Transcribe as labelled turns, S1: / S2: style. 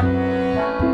S1: Música